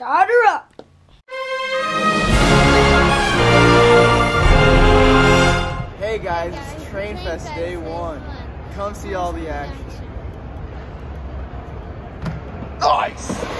Start her up. Hey guys, it's Trainfest Day 1. Come see all the action. Nice!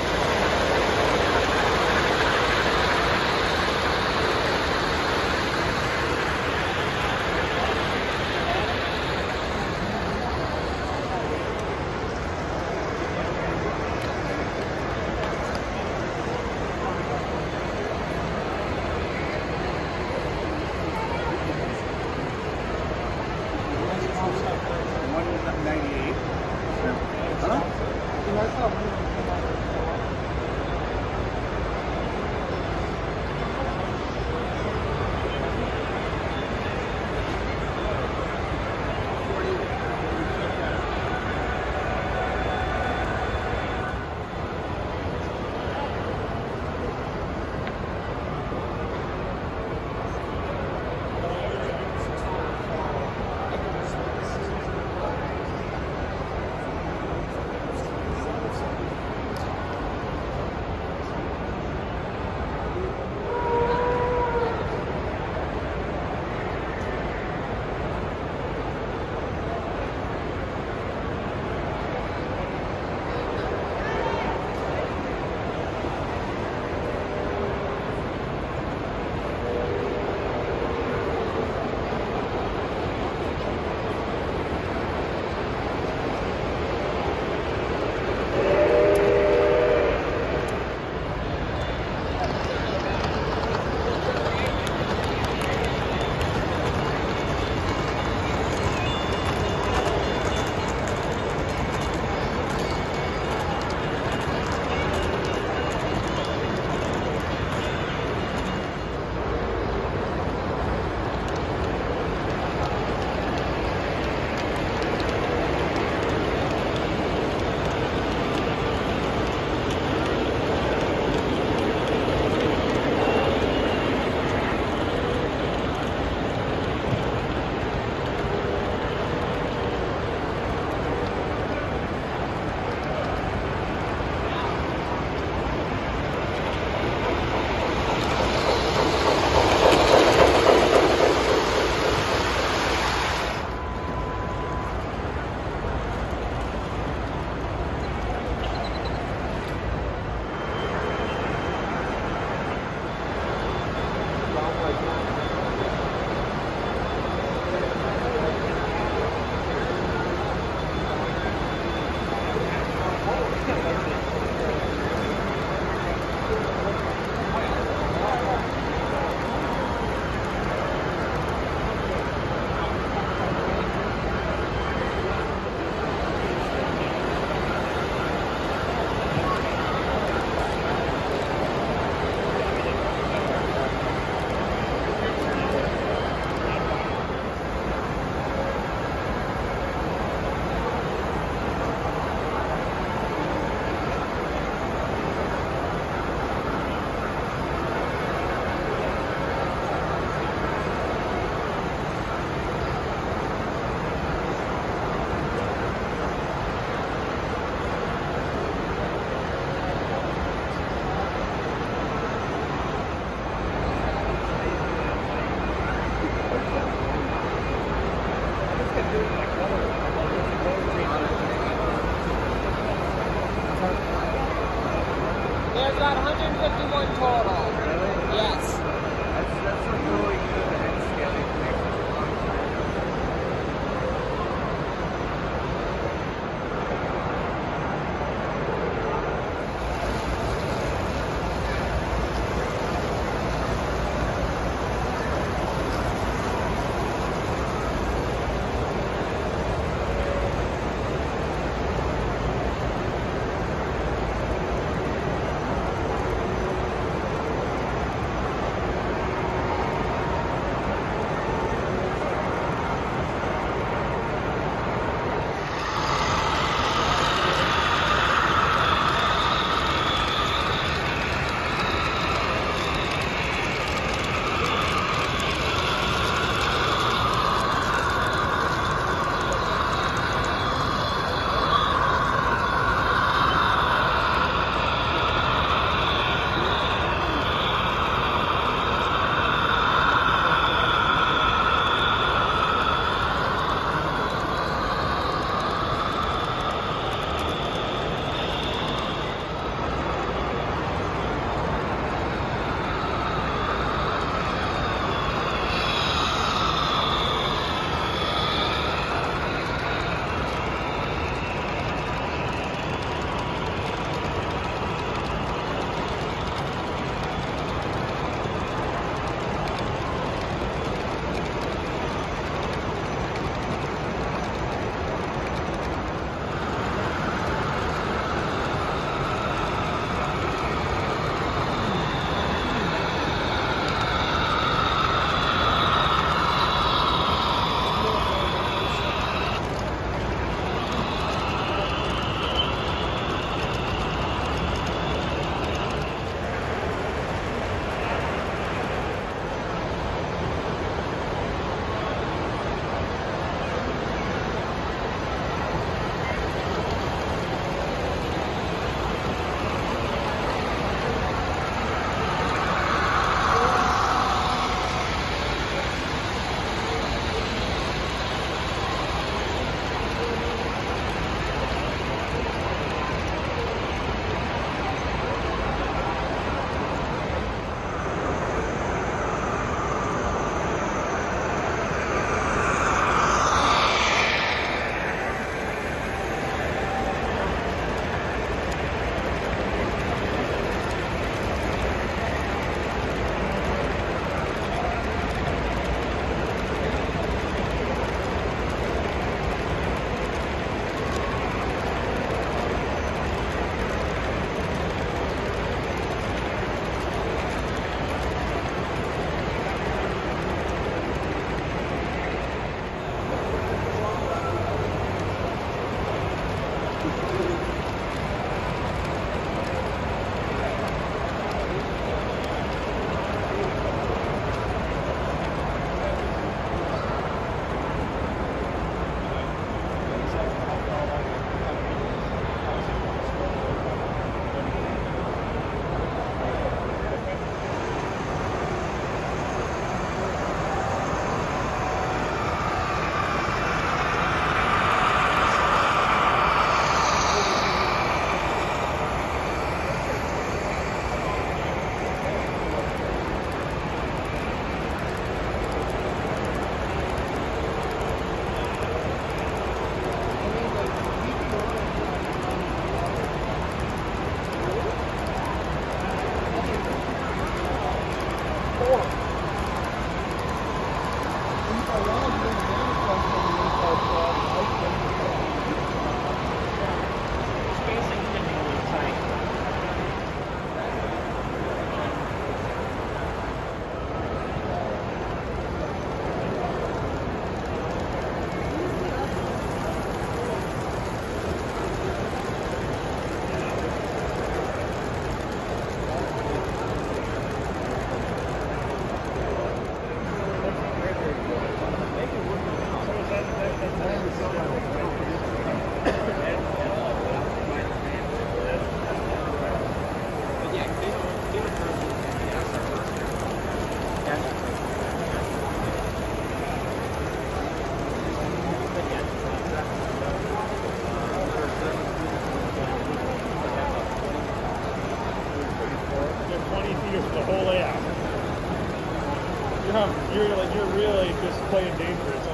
You're like you're really just playing dangerous.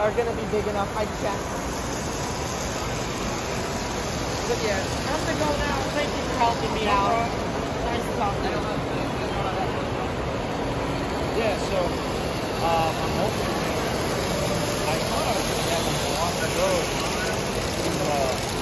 are gonna be big enough. I can't. But yeah, I have to go now. Thank you for helping me out. Nice to talk to you. Yeah, so um, I'm hoping I thought I was gonna have a long road uh,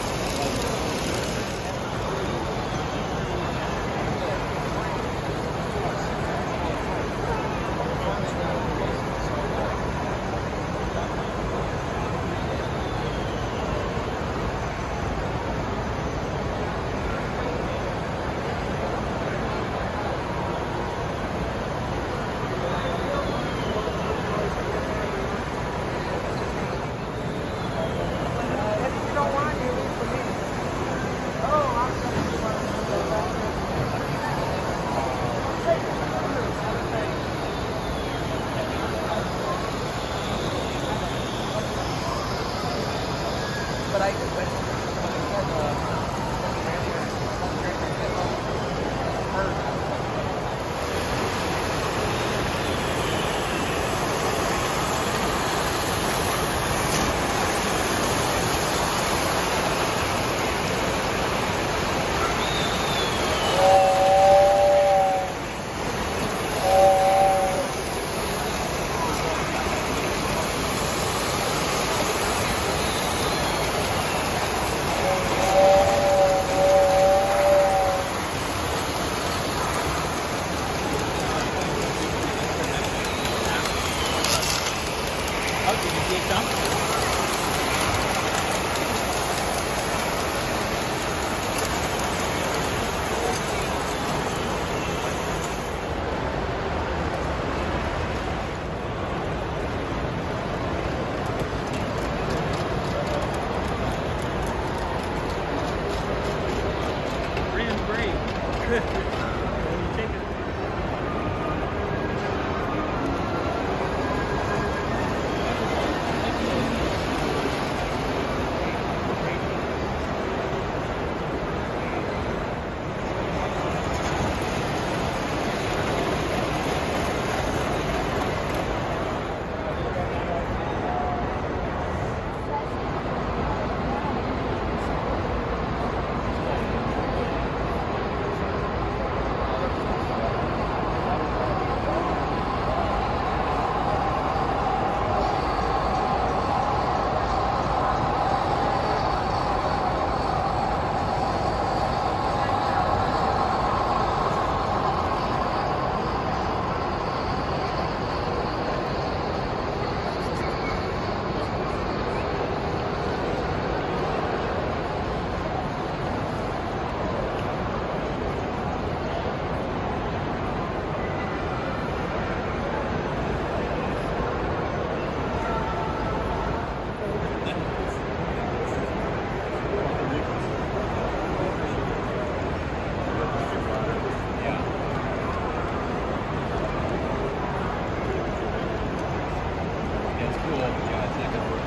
unit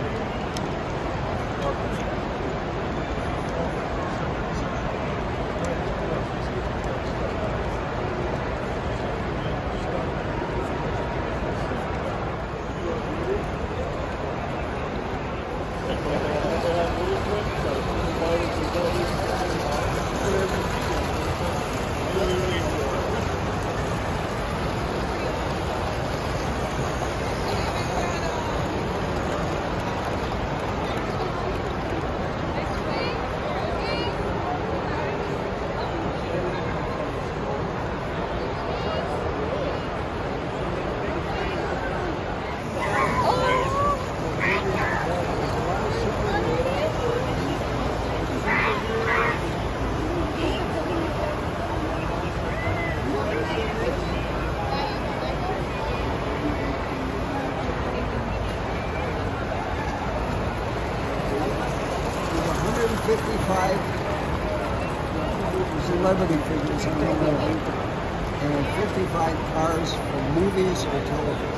movies or television.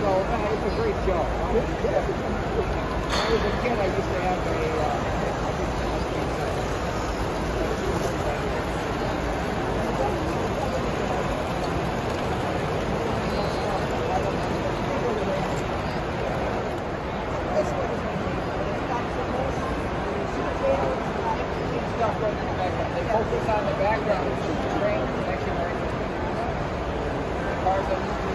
So uh, it's a great show. Was a kid, I used to have a. Uh, background, which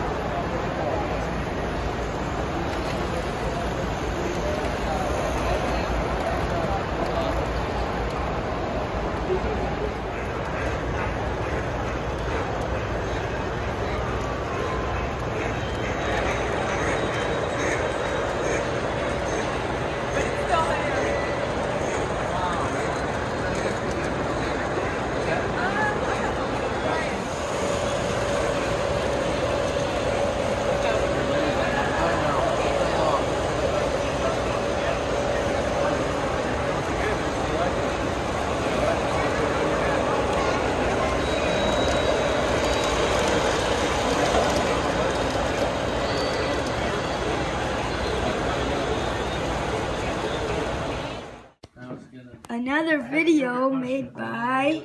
Another video made by